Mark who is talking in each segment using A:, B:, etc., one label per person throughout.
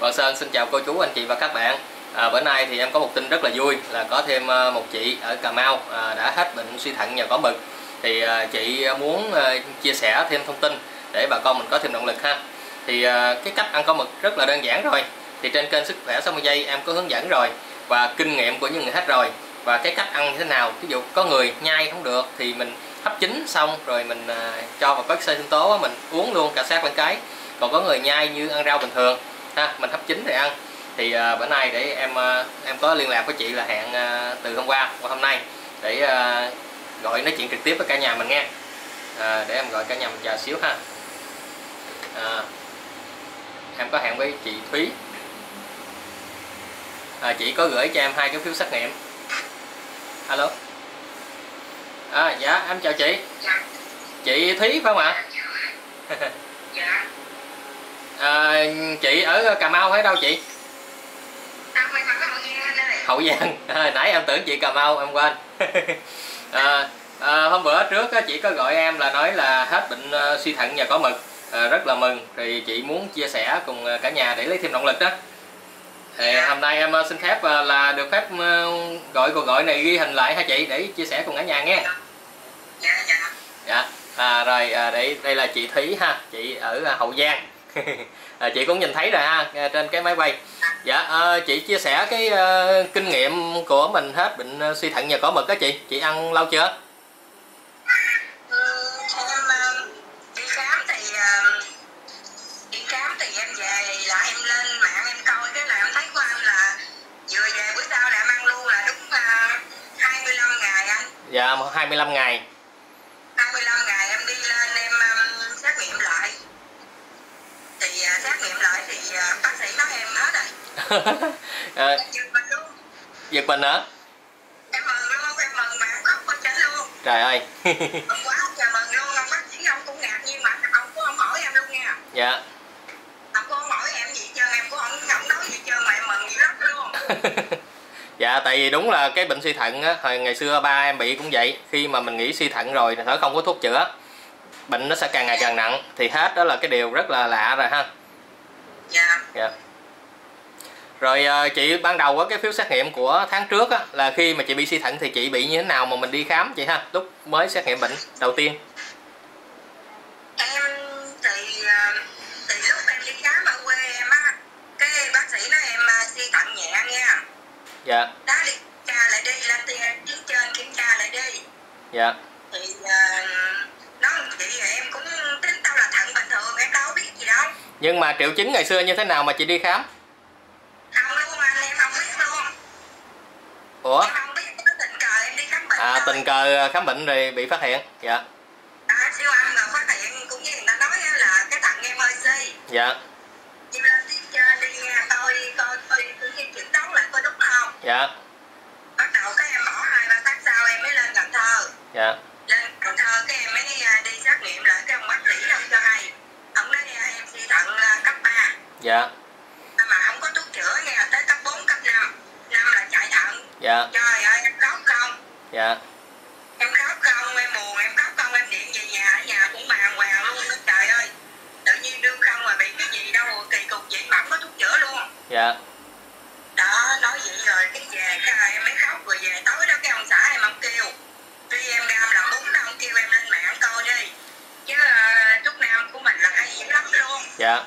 A: Vâng, và Sơn xin chào cô chú anh chị và các bạn. À, Bữa nay thì em có một tin rất là vui là có thêm à, một chị ở Cà Mau à, đã hết bệnh suy thận nhờ có mực. Thì à, chị muốn à, chia sẻ thêm thông tin để bà con mình có thêm động lực ha. Thì à, cái cách ăn có mực rất là đơn giản rồi. Thì trên kênh sức khỏe 60 giây em có hướng dẫn rồi và kinh nghiệm của những người hết rồi. Và cái cách ăn như thế nào? Ví dụ có người nhai không được thì mình hấp chín xong rồi mình à, cho vào các xơ sinh tố mình uống luôn cả xác lẫn cái. Còn có người nhai như ăn rau bình thường ha mình hấp chín rồi ăn. Thì à, bữa nay để em à, em có liên lạc với chị là hẹn à, từ hôm qua qua hôm nay để à, gọi nói chuyện trực tiếp với cả nhà mình nghe. À, để em gọi cả nhà mình chờ xíu ha. À, em có hẹn với chị Thúy. À, chị có gửi cho em hai cái phiếu xét nghiệm. Alo. À, dạ em chào chị.
B: Dạ,
A: chị Thúy phải không ạ?
B: Dạ.
A: à, chị ở Cà Mau hay đâu chị?
B: Hậu Giang.
A: À, nãy em tưởng chị Cà Mau em quên. À, à, hôm bữa trước á, chị có gọi em là nói là hết bệnh suy thận nhờ có mực. À, rất là mừng. Thì chị muốn chia sẻ cùng cả nhà để lấy thêm động lực đó. Thì hôm nay em xin phép là được phép gọi cuộc gọi này ghi hình lại ha chị? Để chia sẻ cùng cả nhà nghe.
B: Dạ, dạ.
A: dạ. À, rồi à, để đây là chị Thúy ha. Chị ở Hậu Giang à, chị cũng nhìn thấy rồi ha trên cái máy bay. Dạ à, chị chia sẻ cái à, kinh nghiệm của mình hết bệnh à, suy thận nhờ có mực đó chị. Chị ăn lâu chưa?
B: Ừ, em ờ, đi khám thì ờ, đi khám thì em về là em lên mạng em coi cái là em thấy của anh là vừa về bữa sau là em ăn luôn là đúng uh, 25 ngày anh.
A: Dạ 25 ngày à,
B: giật mình
A: hả?
B: Em mừng luôn em mừng mà em khóc con chết luôn.
A: Trời ơi.
B: Mừng quá trời mừng luôn. Ông bác sĩ ông cũng ngạc nhiên mà ông cũng không hỏi em luôn nha.
A: Dạ.
B: Ông cũng không hỏi em gì trơn em cũng không không nói gì trơn mà em mừng dữ lắm luôn.
A: Dạ tại vì đúng là cái bệnh suy thận á hồi ngày xưa ba em bị cũng vậy. Khi mà mình nghĩ suy thận rồi thì nó không có thuốc chữa. Bệnh nó sẽ càng ngày càng nặng. Thì hết đó là cái điều rất là lạ rồi ha.
B: Dạ.
A: Dạ. Rồi à, chị ban đầu có cái phiếu xét nghiệm của tháng trước á, là khi mà chị bị suy thận thì chị bị như thế nào mà mình đi khám chị ha? Lúc mới xét nghiệm bệnh đầu tiên.
B: Em thì ờ, thì lúc em đi khám ở quê em á cái bác sĩ nói em ờ, suy thận nhẹ nha.
A: Dạ.
B: Đó đi tra lại đi lên tuyến trên kiểm tra lại đi.
A: Dạ.
B: Thì nói chị em cũng tính tao là thận bình thường em đâu biết gì đâu.
A: Nhưng mà triệu chứng ngày xưa như thế nào mà chị đi khám
B: không luôn anh em không biết luôn
A: ủa
B: em không biết có tình cờ em đi khám bệnh
A: à tình cờ khám bệnh rồi bị phát hiện. Dạ.
B: À, siêu âm rồi phát hiện cũng như người ta nói là cái thận em hơi suy
A: dạ.
B: Đi lên tuyến trên đi nha coi coi coi chẩn đoán lại coi đúng không?
A: Dạ.
B: Bắt đầu các em bỏ hai ba tháng sau em mới lên Cần Thơ.
A: Dạ.
B: Lên Cần Thơ cái em mới à, đi xét nghiệm lại cái ông bác sĩ ông cho hay. Ông nói à, em suy thận à, cấp 3
A: dạ dạ.
B: Trời ơi em khóc không?
A: Dạ.
B: Em khóc không? Em buồn em khóc không? Em điện về nhà ở nhà cũng bàng hoàng luôn á, trời ơi. Tự nhiên đương không mà bị cái gì đâu kỳ cục vậy mà không có thuốc chữa luôn.
A: Dạ.
B: Đó nói vậy rồi cái về cái em mới khóc rồi về tối đó cái ông xã em ông kêu. Tuy em đam làm bún đâu ông kêu em lên mạng coi đi. Chứ uh, Trúc Nam của mình là hay dữ lắm luôn.
A: Dạ.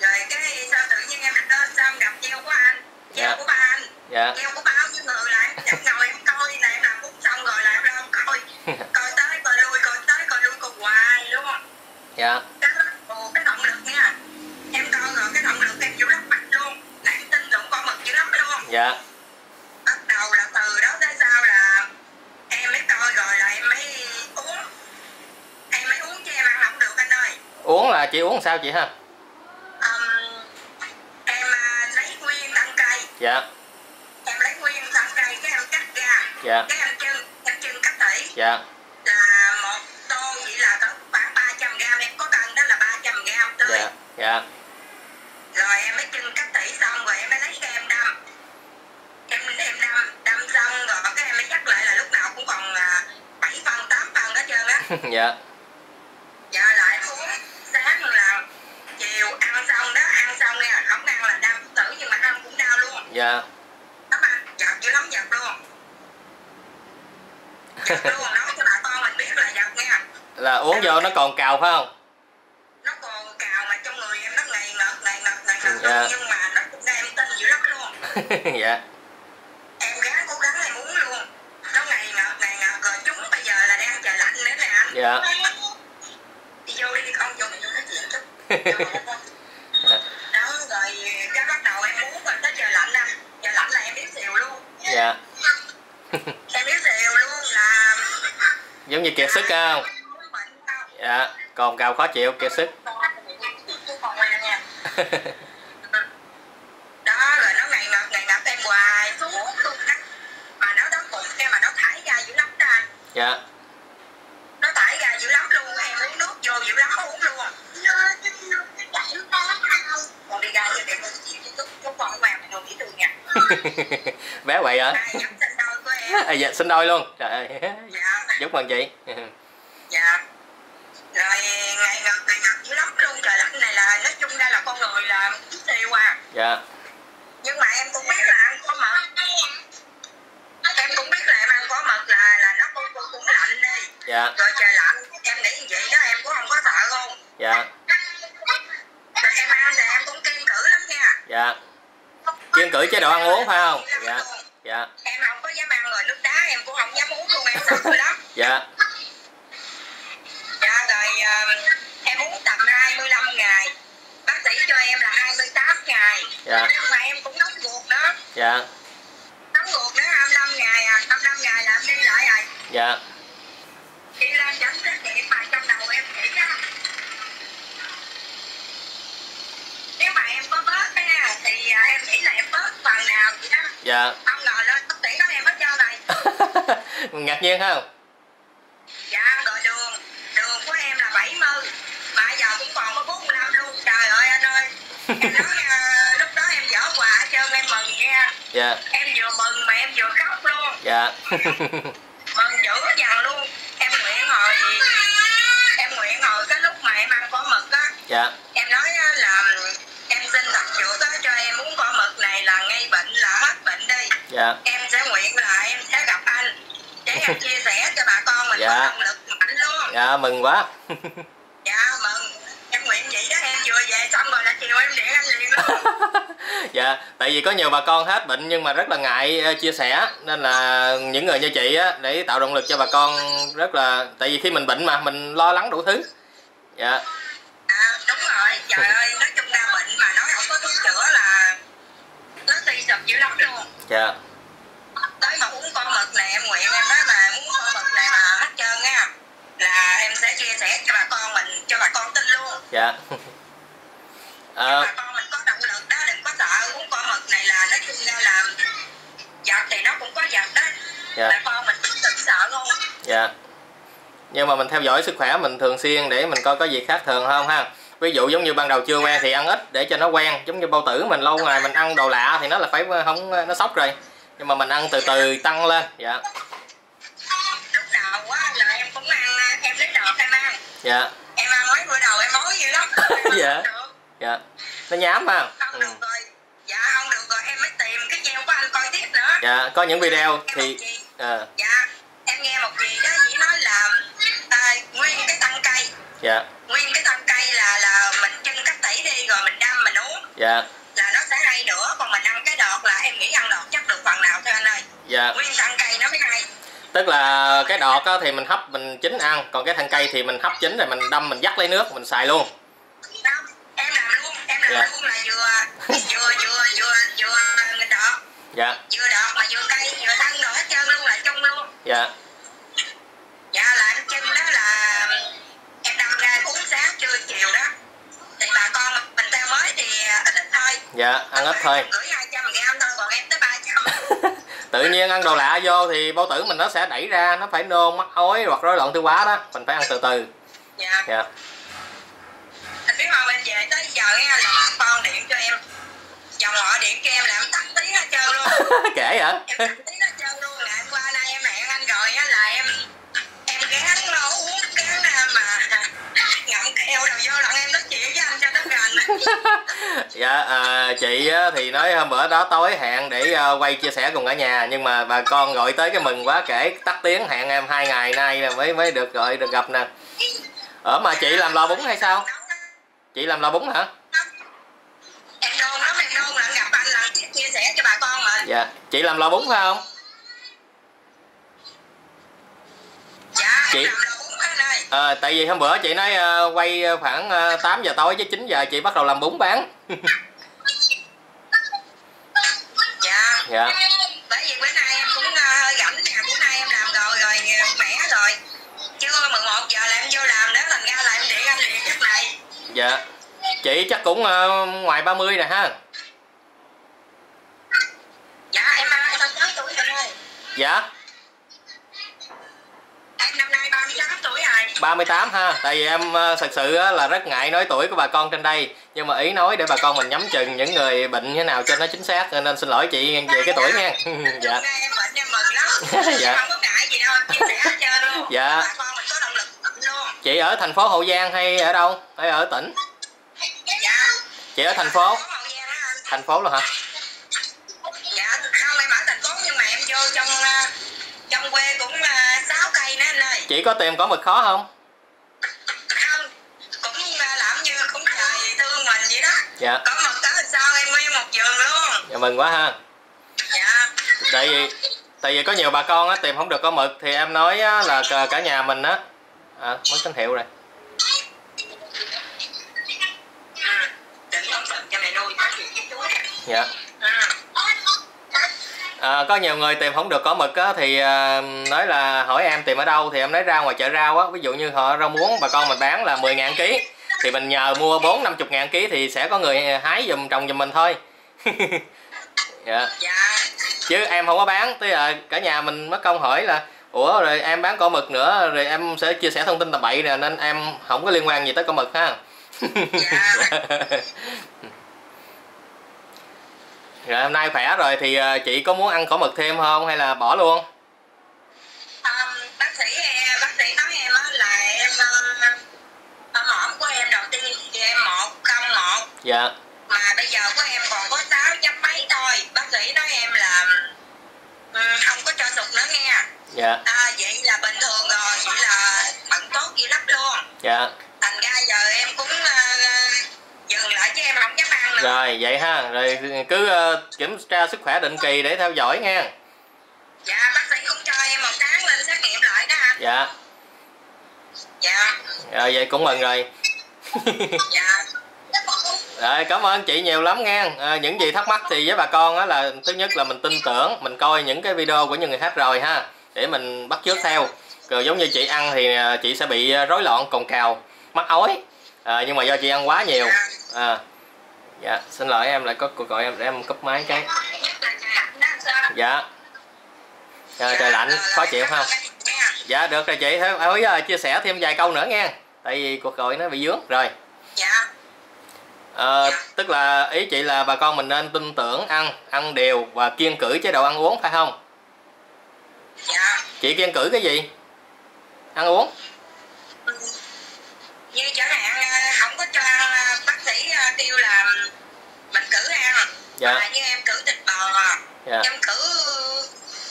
B: Rồi cái sao tự nhiên em lên sao em gặp treo của anh? Treo
A: Dạ.
B: của ba anh?
A: Dạ.
B: Treo của
A: dạ.
B: Cái, động lực nha. Em coi rồi cái động lực em dữ lắm mặt luôn là em tin tưởng con mực dữ lắm luôn
A: dạ.
B: Bắt đầu là từ đó tới sau là em mới coi rồi là em mới uống. Em mới uống cho em ăn không được anh ơi.
A: Uống là chị uống sao chị ha?
B: Ừm, em à, lấy nguyên thân cây
A: dạ.
B: Em lấy nguyên thân cây cái em cắt ra.
A: Dạ.
B: Cái em chân em chân cắt tỉ
A: dạ dạ. Dạ
B: rồi em mới chân cắt tỉ xong rồi em mới lấy cái em đâm. Em em đâm đâm xong rồi cái em mới dắt lại là lúc nào cũng còn à, 7 phân 8 phân hết trơn á.
A: Dạ.
B: Dạ lại uống sáng là chiều ăn xong đó ăn xong nha không ăn
A: dạ.
B: Nó mà giật dữ lắm giật luôn. Giật luôn nói cho bà con mình biết là giật nha.
A: Là uống vô nó còn cào phải không Dạ.
B: nhưng mà nó cũng ra em tin dữ lắm luôn
A: dạ
B: em gái cố gắng em uống luôn nó ngầy ngợt ngầy ngợt rồi chúng bây giờ là đang trời lạnh nữa nè anh
A: dạ
B: đi vô đi đi con vô mình vô nói chuyện chút đó rồi cái bắt đầu em uống rồi tới trời lạnh nè trời lạnh là em biết xìu luôn
A: dạ
B: em biết xìu luôn là
A: giống như kiệt sức không dạ còn cào khó chịu kiệt sức dạ.
B: Nó thải ra dữ lắm luôn em uống nước vô dữ lắm uống luôn còn đi ra như vậy con chịu chứ chút chút còn ngoan mình còn biết đường
A: bé vậy? Hả
B: ai nhắm sinh đôi của em?
A: À, dạ xin đôi luôn. Trời ơi.
B: Dạ.
A: Chúc mừng chị.
B: Dạ. Rồi ngày ngập ngày ngập dữ lắm luôn. Trời lạnh này là nói chung ra là con người là siêu à.
A: Dạ dạ.
B: Rồi trời lạnh. Em nghĩ như vậy đó em cũng không có sợ luôn
A: dạ.
B: Rồi em ăn thì em cũng kiên cử lắm nha.
A: Dạ. Kiên cử chế độ ăn uống phải không? Dạ. Dạ.
B: Em không có dám ăn rồi nước đá em cũng không dám uống luôn em sợ lắm.
A: Dạ.
B: Dạ rồi ờ, em uống tầm 25 ngày. Bác sĩ cho em là 28 ngày.
A: Dạ.
B: nhưng mà em cũng nóng ruột nữa
A: dạ.
B: Nóng ruột nữa 25 ngày à. 25 ngày là em đi lại rồi.
A: Dạ
B: đi lên chấm xét nghiệm mà trong đầu em nghĩ á nếu mà em có bớt á thì à, em nghĩ là em bớt phần nào vậy đó.
A: Dạ.
B: Không ngờ lên bác sĩ nói em hết trơn này
A: ngạc nhiên không?
B: Dạ rồi đường. Đường của em là 70 mà giờ cũng còn có 45 luôn. Trời ơi anh ơi. Em nói à, lúc đó em dở quà hết trơn em mừng nha.
A: Dạ.
B: Em vừa mừng mà em vừa khóc luôn.
A: Dạ.
B: Mừng dữ dằn luôn. Em nguyện hồi em nguyện hồi cái lúc mà em ăn có mực á.
A: Dạ dạ.
B: Em sẽ nguyện là em sẽ gặp anh. Để em chia sẻ cho bà con mình
A: Dạ.
B: có động lực mạnh luôn.
A: Dạ mừng quá.
B: Dạ mừng. Em nguyện vậy đó em vừa về xong rồi là chiều em điện anh liền luôn.
A: Dạ tại vì có nhiều bà con hết bệnh nhưng mà rất là ngại ờ, chia sẻ. Nên là những người như chị á để tạo động lực cho bà con rất là tại vì khi mình bệnh mà mình lo lắng đủ thứ. Dạ.
B: À đúng rồi. Trời ơi nói chung ra bệnh mà nói không có thuốc chữa là nó suy sụp dữ lắm luôn
A: dạ.
B: Tới mà uống con mực này em nguyện em nói mà uống con mực này mà hết trơn á. Là em sẽ chia sẻ cho bà con mình cho bà con tin luôn.
A: Dạ. Ờ,
B: bà con mình có động lực đó đừng có sợ uống con mực này là nói chung ra là giật thì nó cũng có giật đó.
A: Dạ.
B: Bà con mình cũng đừng sợ luôn.
A: Dạ. Nhưng mà mình theo dõi sức khỏe mình thường xuyên để mình coi có gì khác thường không ha ví dụ giống như ban đầu chưa quen thì ăn ít để cho nó quen. Giống như bao tử mình lâu ngày mình ăn đồ lạ thì nó là phải không nó sốc rồi. Nhưng mà mình ăn từ từ tăng lên. Dạ.
B: Em em em
A: dạ.
B: Em ăn mấy bữa đầu em ói dữ lắm.
A: Dạ. Dạ. Nó nhám ha
B: không
A: ừ.
B: được rồi. Dạ không được rồi. Em mới tìm cái treo của anh coi tiếp nữa.
A: Dạ có những video
B: Nghe
A: thì ờ,
B: dạ em nghe một chị đó chị nói là à, nguyên cái thân cây
A: dạ dạ.
B: Là nó sẽ hay nữa còn mình ăn cái đọt là em nghĩ ăn đọt chắc được phần nào thôi anh ơi.
A: Dạ.
B: Nguyên thân cây nó mới hay.
A: Tức là cái đọt á, thì mình hấp mình chín ăn còn cái thân cây thì mình hấp chín rồi mình đâm mình dắt lấy nước mình xài luôn.
B: Em làm luôn em làm
A: Dạ.
B: luôn là vừa vừa vừa vừa vừa đọt.
A: Dạ.
B: Vừa đọt mà vừa cây vừa thân rồi hết trơn luôn là chung luôn.
A: Dạ
B: dạ
A: ăn ít thôi.
B: Gửi 200 gram thôi còn em tới 300
A: tự nhiên ăn đồ lạ vô thì bao tử mình nó sẽ đẩy ra nó phải nôn mắc ói hoặc rối loạn tiêu hóa đó. Mình phải ăn từ từ.
B: Dạ.
A: Dạ.
B: Anh biết không em về tới giờ là con điện cho em. Dòng họ điện cho em là em tắt tiếng hết trơn luôn.
A: Kể hả?
B: Em tắt tiếng hết trơn luôn ngày hôm qua nay em hẹn anh rồi á là em em gán nó uống gán ra mà ngậm kẹo đầu vô lần em nói chuyện với anh cho nó mình
A: dạ à, chị á, thì nói hôm bữa đó tối hẹn để à, quay chia sẻ cùng cả nhà nhưng mà bà con gọi tới cái mừng quá kể tắt tiếng hẹn em hai ngày nay là mới mới được gọi được gặp nè. Ở mà chị làm lò bún hay sao? Chị làm lò bún hả?
B: Em nôn lắm em nôn là gặp anh là chia sẻ cho bà con mà.
A: Dạ chị làm lò bún phải không?
B: Dạ
A: Chị-
B: làm
A: à, tại vì hôm bữa chị nói à, quay khoảng à, 8 giờ tối với 9 giờ chị bắt đầu làm bún bán.
B: Dạ.
A: Dạ.
B: Bởi vì bữa nay em cũng ờ, hơi rảnh nè bữa nay em làm rồi rồi ờ, khỏe rồi. Chưa 11 giờ là em vô làm đó thành ra là em điện anh liền chút này
A: dạ. Chị chắc cũng à, ngoài 30 nè ha.
B: Dạ em em em tới tuổi rồi ơi.
A: Dạ
B: em năm nay 38 tuổi rồi
A: 38 ha. Tại vì em ờ, thật sự là rất ngại nói tuổi của bà con trên đây. Nhưng mà ý nói để bà con mình nhắm chừng những người bệnh như thế nào cho nó chính xác nên xin lỗi chị về cái tuổi nha. Dạ. Dạ. Dạ. chị ở thành phố hậu giang hay ở đâu? Hay ở tỉnh.
B: Dạ.
A: Chị ở thành phố. Thành phố luôn hả chị có tìm có mực khó không?
B: Không cũng làm như cũng trời thương mình vậy đó.
A: Dạ.
B: Có một cái sao? Em nguyên một giường luôn.
A: Dạ mừng quá ha.
B: Dạ.
A: Tại vì tại vì có nhiều bà con á tìm không được có mực thì em nói á, là cả- nhà mình á. À, mất tín hiệu rồi.
B: Ừ. đừng không sợ cho mẹ nuôi nói chuyện với chú nè
A: dạ
B: ừ.
A: À, có nhiều người tìm không được có mực á, thì à, nói là hỏi em tìm ở đâu thì em nói ra ngoài chợ rau á. Ví dụ như họ rau muống bà con mình bán là 10 ngàn ký. Thì mình nhờ mua 4 50 ngàn ký thì sẽ có người hái giùm trồng giùm mình thôi. Dạ.
B: dạ.
A: Chứ em không có bán tức là cả nhà mình mất công hỏi là ủa rồi em bán cỏ mực nữa rồi em sẽ chia sẻ thông tin tầm bậy nè nên em không có liên quan gì tới cỏ mực ha.
B: Dạ.
A: rồi hôm nay khỏe rồi thì à, chị có muốn ăn cỏ mực thêm không hay là bỏ luôn?
B: Um, bác sĩ bác sĩ nói em là em mỏm của em đầu tiên thì em một không một.
A: Dạ.
B: Mà bây giờ của em còn có sáu chấm mấy thôi. Bác sĩ nói em là không có cho sụt nữa nghe.
A: Dạ.
B: À, vậy là bình thường rồi vậy là thận tốt gì lắm luôn.
A: Dạ rồi vậy ha. Rồi cứ ờ, kiểm tra sức khỏe định kỳ để theo dõi nha.
B: Dạ bác sĩ cũng cho em một tháng lên xét nghiệm lại đó anh
A: dạ.
B: Dạ.
A: Rồi vậy cũng mừng rồi.
B: Dạ.
A: Rồi cảm ơn chị nhiều lắm nha. À, những gì thắc mắc thì với bà con á là thứ nhất là mình tin tưởng mình coi những cái video của những người khác rồi ha để mình bắt chước theo. Rồi giống như chị ăn thì à, chị sẽ bị rối loạn cồn cào mắc ói. À, nhưng mà do chị ăn quá nhiều. À, dạ xin lỗi em lại có cuộc gọi em để em cúp máy cái. Dạ. Trời, trời lạnh khó chịu không? Dạ được rồi chị. Thế hỏi à, chia sẻ thêm vài câu nữa nha tại vì cuộc gọi nó bị dướng rồi.
B: Dạ.
A: Ờ, tức là ý chị là bà con mình nên tin tưởng ăn ăn đều và kiêng cử chế độ ăn uống phải không?
B: Dạ.
A: Chị kiêng cử cái gì? Ăn uống.
B: Như chẳng hạn ờ, không có cho ờ, bác sĩ ờ, kêu là
A: Dạ.
B: mà như em cử thịt bò.
A: Dạ.
B: Em cử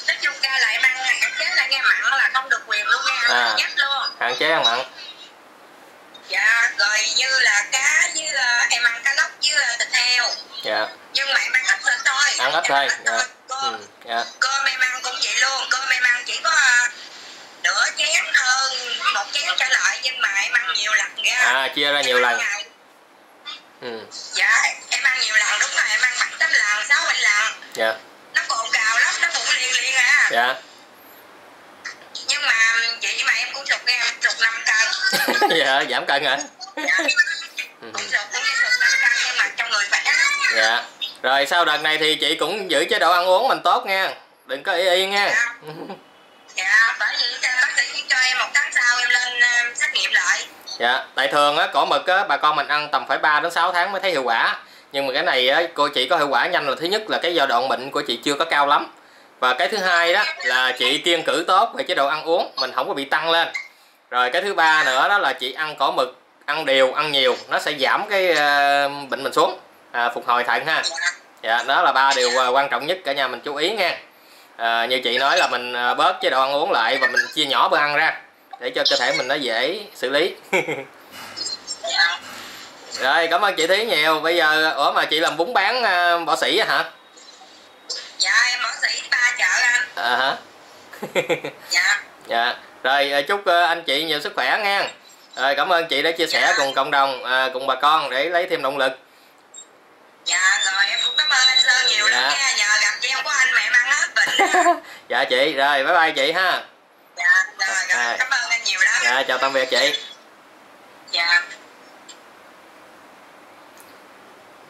B: nói chung ra là em ăn hạn chế là nghe mặn là không được quyền luôn nha.
A: À.
B: nhắc luôn.
A: Hạn chế ăn mặn.
B: Dạ rồi như là cá với ờ, em ăn cá lóc với thịt heo.
A: Dạ.
B: Nhưng mà em ăn ít thịt thôi.
A: Ăn ít thôi. dạ.
B: cơm.
A: Ừ, dạ.
B: Cơm em ăn cũng vậy luôn. Cơm em ăn chỉ có ờ, nửa chén hơn một chén trở lại nhưng mà em ăn nhiều lần ra
A: à chia ra nhiều lần.
B: ngày-
A: ừ,
B: dạ
A: dạ.
B: Nó cồn cào lắm nó bụng liền liền à.
A: Dạ.
B: Nhưng mà vậy mà em cũng sụt em sụt năm cân
A: dạ giảm cân hả?
B: Dạ.
A: Ừ.
B: cũng sụt cũng sụt năm cân nhưng mà trong người khỏe. Lắm
A: dạ. Rồi sau đợt này thì chị cũng giữ chế độ ăn uống mình tốt nha. Đừng có y y nha.
B: Dạ. dạ bởi vì cho bác sĩ chỉ cho em một tháng sau em lên ờ, xét nghiệm lại.
A: Dạ tại thường á cỏ mực á bà con mình ăn tầm phải 3 đến 6 tháng mới thấy hiệu quả nhưng mà cái này á cô chị có hiệu quả nhanh là thứ nhất là cái giai đoạn bệnh của chị chưa có cao lắm. Và cái thứ hai đó là chị kiêng cử tốt về chế độ ăn uống mình không có bị tăng lên. Rồi cái thứ ba nữa đó là chị ăn cỏ mực ăn đều ăn nhiều nó sẽ giảm cái uh, bệnh mình xuống. À, phục hồi thận ha.
B: Dạ
A: đó là ba điều uh, quan trọng nhất cả nhà mình chú ý nha. À, như chị nói là mình uh, bớt chế độ ăn uống lại và mình chia nhỏ bữa ăn ra để cho cơ thể mình nó dễ xử lý. rồi cảm ơn chị thúy nhiều. Bây giờ ủa mà chị làm bún bán uh, á hả?
B: Dạ em bỏ sĩ ba chợ anh.
A: À hả?
B: Dạ.
A: Dạ. Rồi à, chúc ờ, anh chị nhiều sức khỏe nha. Rồi cảm ơn chị đã chia sẻ
B: Dạ.
A: cùng cộng đồng à, cùng bà con để lấy thêm động lực.
B: Dạ rồi em cũng cảm ơn anh sơn nhiều lắm
A: Dạ.
B: nha. Nhờ gặp chị em của anh mẹ ăn hết bệnh
A: dạ chị. Rồi bye bye chị ha.
B: Dạ rồi
A: Dạ.
B: cảm ơn anh nhiều lắm.
A: Dạ chào tạm biệt chị
B: dạ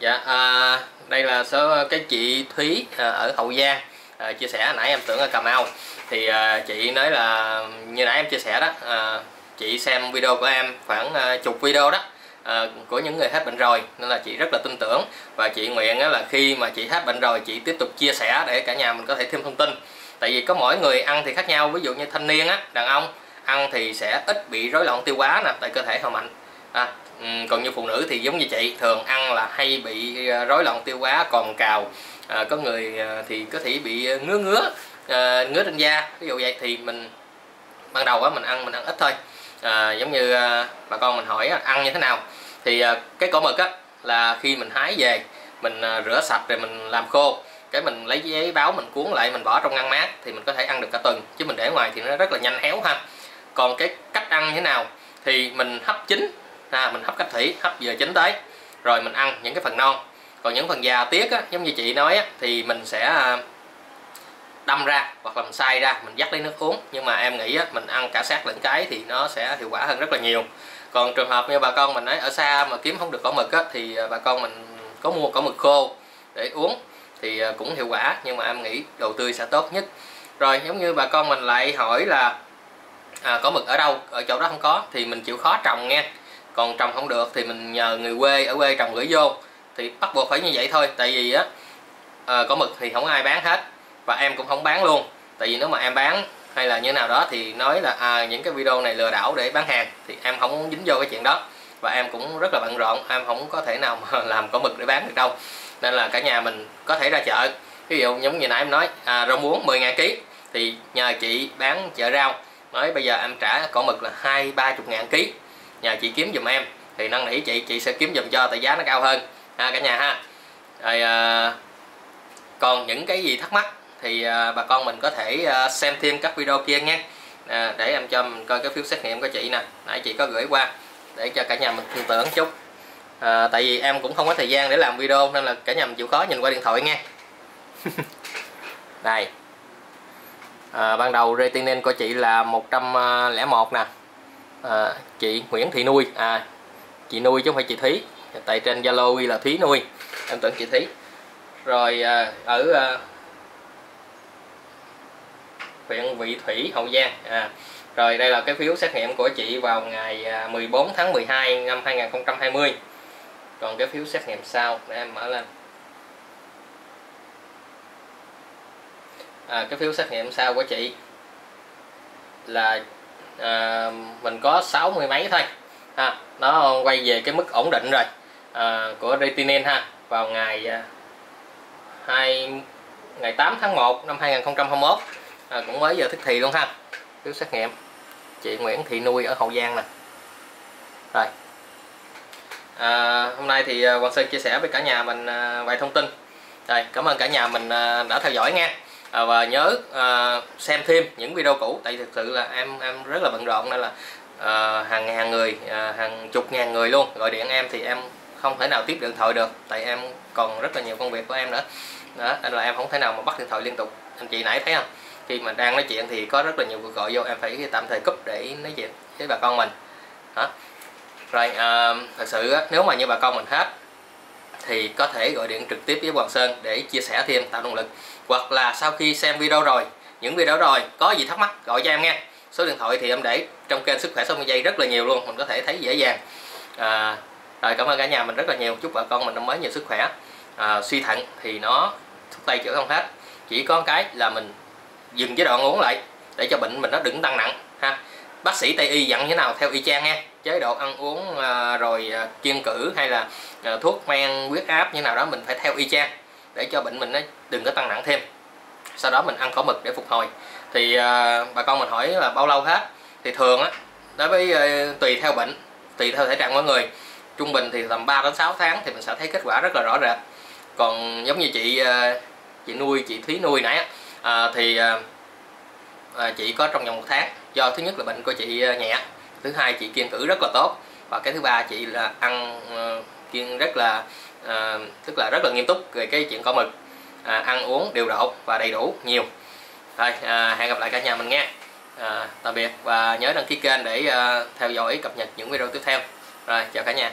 A: dạ à, đây là số ờ, cái chị thúy à, ở hậu giang. À, chia sẻ nãy em tưởng ở cà mau. Thì à, chị nói là như nãy em chia sẻ đó à, chị xem video của em khoảng à, chục video đó à, của những người hết bệnh rồi nên là chị rất là tin tưởng. Và chị nguyện là khi mà chị hết bệnh rồi chị tiếp tục chia sẻ để cả nhà mình có thể thêm thông tin. Tại vì có mỗi người ăn thì khác nhau ví dụ như thanh niên á đàn ông ăn thì sẽ ít bị rối loạn tiêu hóa nè tại cơ thể họ mạnh à, ừ, còn như phụ nữ thì giống như chị thường ăn là hay bị ờ, rối loạn tiêu hóa cồn cào. À, có người ờ, thì có thể bị ngứa ngứa à, ngứa trên da. Ví dụ vậy thì mình ban đầu á mình ăn mình ăn ít thôi. À, giống như à, bà con mình hỏi á, ăn như thế nào? Thì à, cái cỏ mực á là khi mình hái về mình à, rửa sạch rồi mình làm khô cái mình lấy giấy báo mình cuốn lại mình bỏ trong ngăn mát thì mình có thể ăn được cả tuần chứ mình để ngoài thì nó rất là nhanh héo ha. Còn cái cách ăn như thế nào? Thì mình hấp chín ha mình hấp cách thủy hấp vừa chín tới. Rồi mình ăn những cái phần non. Còn những phần già tiết á, giống như chị nói á, thì mình sẽ à, đâm ra hoặc là mình xay ra mình dắt lấy nước uống. Nhưng mà em nghĩ á, mình ăn cả xác lẫn cái thì nó sẽ hiệu quả hơn rất là nhiều. Còn trường hợp như bà con mình nói ở xa mà kiếm không được cỏ mực á, thì à, bà con mình có mua cỏ mực khô để uống thì à, cũng hiệu quả. Nhưng mà em nghĩ đồ tươi sẽ tốt nhất. Rồi giống như bà con mình lại hỏi là à, có mực ở đâu ở chỗ đó không có thì mình chịu khó trồng nghe còn trồng không được thì mình nhờ người quê ở quê trồng gửi vô. Thì bắt buộc phải như vậy thôi tại vì á à, có mực thì không ai bán hết và em cũng không bán luôn. Tại vì nếu mà em bán hay là như nào đó thì nói là à, những cái video này lừa đảo để bán hàng thì em không dính vô cái chuyện đó. Và em cũng rất là bận rộn em không có thể nào mà làm có mực để bán được đâu. Nên là cả nhà mình có thể ra chợ. Ví dụ giống như nãy em nói à, rau muống 10 ngàn ký thì nhờ chị bán chợ rau. Nói bây giờ em trả cỏ mực là hai ba chục ngàn ký nhờ chị kiếm giùm em. Thì năn nỉ chị chị sẽ kiếm giùm cho tại giá nó cao hơn. Ha cả nhà ha. Rồi à, còn những cái gì thắc mắc thì à, bà con mình có thể à, xem thêm các video kia nha à, để em cho mình coi cái phiếu xét nghiệm của chị nè. Nãy chị có gửi qua để cho cả nhà mình tin tưởng chút. À, tại vì em cũng không có thời gian để làm video nên là cả nhà mình chịu khó nhìn qua điện thoại nha đây à, ban đầu retinin của chị là 101 à, nè à, chị Nguyễn Thị Nuôi. À chị Nuôi chứ không phải chị Thúy tại trên Zalo ghi là Thúy Nuôi. Em tưởng chị Thúy rồi à, ở à, huyện Vị Thủy Hậu Giang. À, rồi đây là cái phiếu xét nghiệm của chị vào ngày à, 14 tháng 12 năm 2020 còn cái phiếu xét nghiệm sau để em mở lên. À, cái phiếu xét nghiệm sau của chị là à, mình có sáu mươi mấy thôi. Ha nó quay về cái mức ổn định rồi. À, của retinol ha vào ngày à, hai ngày 8 tháng 1 năm 2021 à, cũng mới giờ thức thì luôn ha. Phiếu xét nghiệm chị Nguyễn Thị Nuôi ở Hậu Giang nè. Rồi. À, hôm nay thì à, Hoàng Sơn chia sẻ với cả nhà mình à, vài thông tin. Rồi cảm ơn cả nhà mình đã theo dõi nha à, và nhớ à, xem thêm những video cũ. Tại thực sự là em em rất là bận rộn nên là à, hàng ngàn người à, hàng chục ngàn người luôn. Gọi điện em thì em không thể nào tiếp điện thoại được tại em còn rất là nhiều công việc của em nữa. Đó nên là em không thể nào mà bắt điện thoại liên tục. Anh chị nãy thấy không? Khi mà đang nói chuyện thì có rất là nhiều cuộc gọi vô em phải tạm thời cúp để nói chuyện với bà con mình. Đó. Rồi à, thật sự á, nếu mà như bà con mình hết thì có thể gọi điện trực tiếp với Hoàng Sơn để chia sẻ thêm tạo động lực. Hoặc là sau khi xem video rồi những video rồi có gì thắc mắc gọi cho em nghe. Số điện thoại thì em để trong kênh sức khỏe 60 giây rất là nhiều luôn mình có thể thấy dễ dàng. À, rồi cảm ơn cả nhà mình rất là nhiều. Chúc bà con mình năm mới nhiều sức khỏe. À, suy thận thì nó thuốc tây chữa không hết. Chỉ có cái là mình dừng chế độ ăn uống lại để cho bệnh mình nó đừng tăng nặng ha. Bác sĩ tây y dặn như thế nào theo y chang nha chế độ ăn uống à, rồi à, kiêng cử hay là à, thuốc men huyết áp như nào đó mình phải theo y chang để cho bệnh mình nó đừng có tăng nặng thêm. Sau đó mình ăn khổ mực để phục hồi. Thì à, bà con mình hỏi là bao lâu hết? Thì thường á đối với tùy theo bệnh tùy theo thể trạng mỗi người trung bình thì tầm 3 đến 6 tháng thì mình sẽ thấy kết quả rất là rõ rệt. Còn giống như chị chị nuôi chị Thúy nuôi nãy à, thì à, chị có trong vòng một tháng. Do thứ nhất là bệnh của chị nhẹ thứ hai chị kiên cử rất là tốt. Và cái thứ ba chị là ăn ờ, uh, kiên rất là uh, tức là rất là nghiêm túc về cái chuyện có mực. À, ăn uống điều độ và đầy đủ nhiều. Rồi à, hẹn gặp lại cả nhà mình nghe à, tạm biệt và nhớ đăng ký kênh để uh, theo dõi cập nhật những video tiếp theo. Rồi chào cả nhà.